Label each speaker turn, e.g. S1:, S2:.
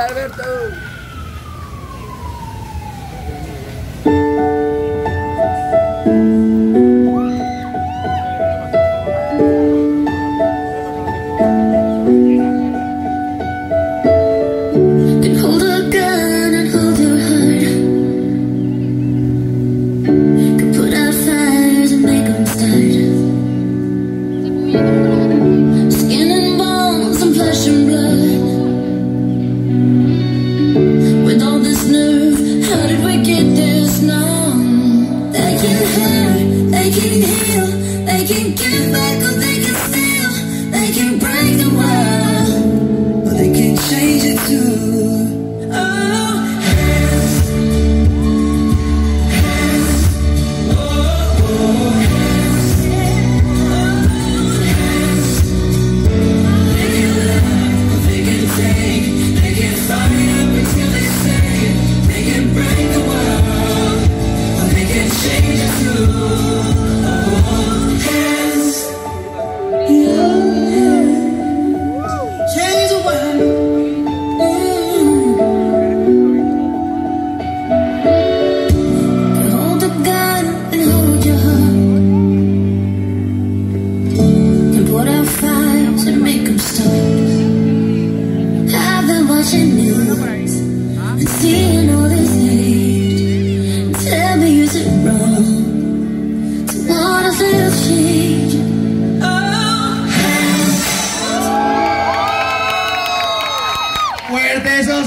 S1: Alberto. can heal, they can give back or they can steal, they can break the world,
S2: but they can change it too.
S1: watching you and seeing all this hate. Tell me, is it wrong to wanna feel change? Oh, hey.
S2: Where there's a oh.